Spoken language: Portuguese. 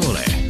Olé.